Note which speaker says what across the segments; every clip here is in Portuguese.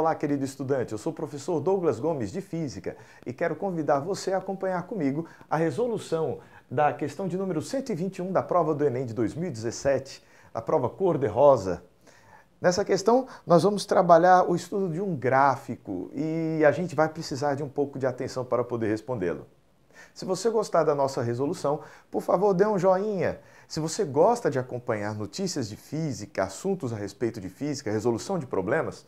Speaker 1: Olá, querido estudante, eu sou o professor Douglas Gomes de Física e quero convidar você a acompanhar comigo a resolução da questão de número 121 da prova do Enem de 2017, a prova cor-de-rosa. Nessa questão, nós vamos trabalhar o estudo de um gráfico e a gente vai precisar de um pouco de atenção para poder respondê-lo. Se você gostar da nossa resolução, por favor, dê um joinha. Se você gosta de acompanhar notícias de física, assuntos a respeito de física, resolução de problemas,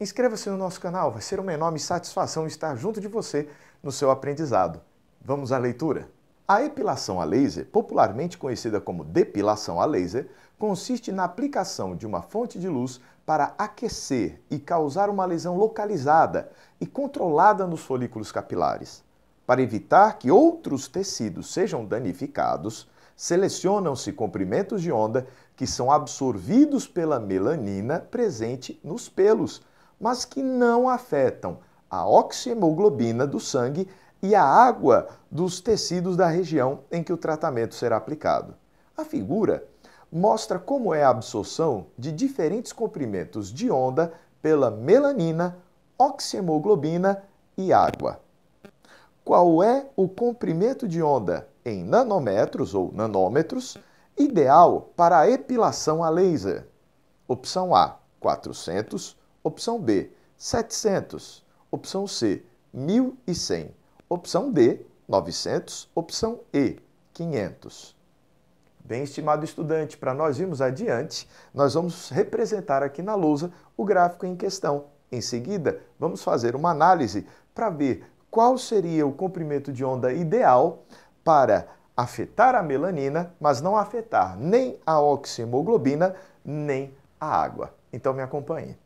Speaker 1: Inscreva-se no nosso canal, vai ser uma enorme satisfação estar junto de você no seu aprendizado. Vamos à leitura. A epilação a laser, popularmente conhecida como depilação a laser, consiste na aplicação de uma fonte de luz para aquecer e causar uma lesão localizada e controlada nos folículos capilares. Para evitar que outros tecidos sejam danificados, selecionam-se comprimentos de onda que são absorvidos pela melanina presente nos pelos mas que não afetam a oxihemoglobina do sangue e a água dos tecidos da região em que o tratamento será aplicado. A figura mostra como é a absorção de diferentes comprimentos de onda pela melanina, oxihemoglobina e água. Qual é o comprimento de onda em nanômetros ou nanômetros ideal para a epilação a laser? Opção A, 400 Opção B, 700. Opção C, 1.100. Opção D, 900. Opção E, 500. Bem, estimado estudante, para nós irmos adiante, nós vamos representar aqui na lousa o gráfico em questão. Em seguida, vamos fazer uma análise para ver qual seria o comprimento de onda ideal para afetar a melanina, mas não afetar nem a oxihemoglobina, nem a água. Então me acompanhe.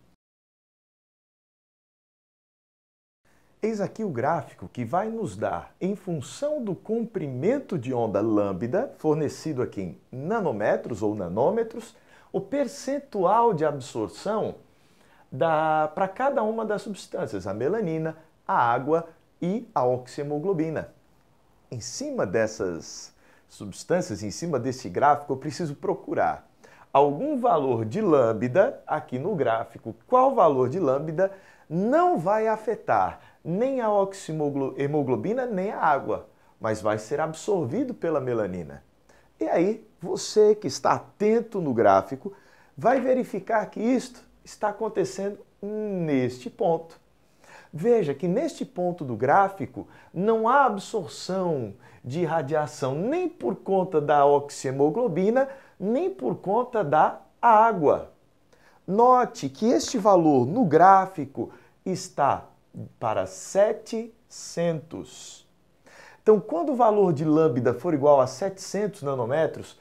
Speaker 1: Eis aqui o gráfico que vai nos dar, em função do comprimento de onda lambda, fornecido aqui em nanômetros ou nanômetros, o percentual de absorção para cada uma das substâncias, a melanina, a água e a oxihemoglobina. Em cima dessas substâncias, em cima desse gráfico, eu preciso procurar algum valor de lambda aqui no gráfico. Qual valor de lambda não vai afetar nem a oxihemoglobina nem a água, mas vai ser absorvido pela melanina. E aí, você que está atento no gráfico, vai verificar que isto está acontecendo neste ponto. Veja que neste ponto do gráfico não há absorção de radiação nem por conta da oxihemoglobina, nem por conta da água. Note que este valor no gráfico está para 700. Então, quando o valor de lambda for igual a 700 nanômetros,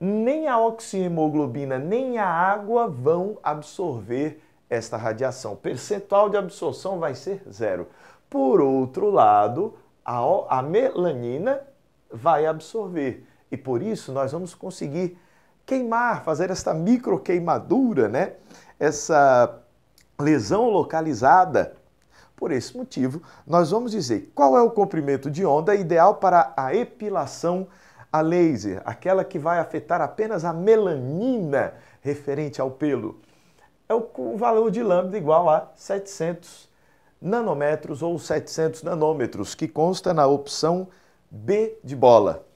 Speaker 1: nem a oxihemoglobina nem a água vão absorver esta radiação. O percentual de absorção vai ser zero. Por outro lado, a, a melanina vai absorver. E por isso nós vamos conseguir queimar, fazer esta micro queimadura, né? essa lesão localizada por esse motivo, nós vamos dizer qual é o comprimento de onda ideal para a epilação a laser, aquela que vai afetar apenas a melanina referente ao pelo. É o valor de lambda igual a 700 nanômetros ou 700 nanômetros, que consta na opção B de bola.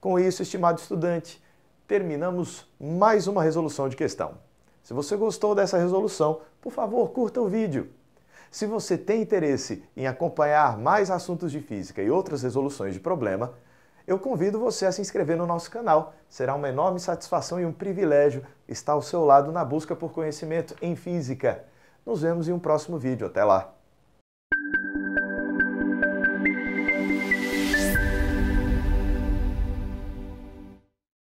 Speaker 1: Com isso, estimado estudante, terminamos mais uma resolução de questão. Se você gostou dessa resolução, por favor, curta o vídeo. Se você tem interesse em acompanhar mais assuntos de física e outras resoluções de problema, eu convido você a se inscrever no nosso canal. Será uma enorme satisfação e um privilégio estar ao seu lado na busca por conhecimento em física. Nos vemos em um próximo vídeo. Até lá!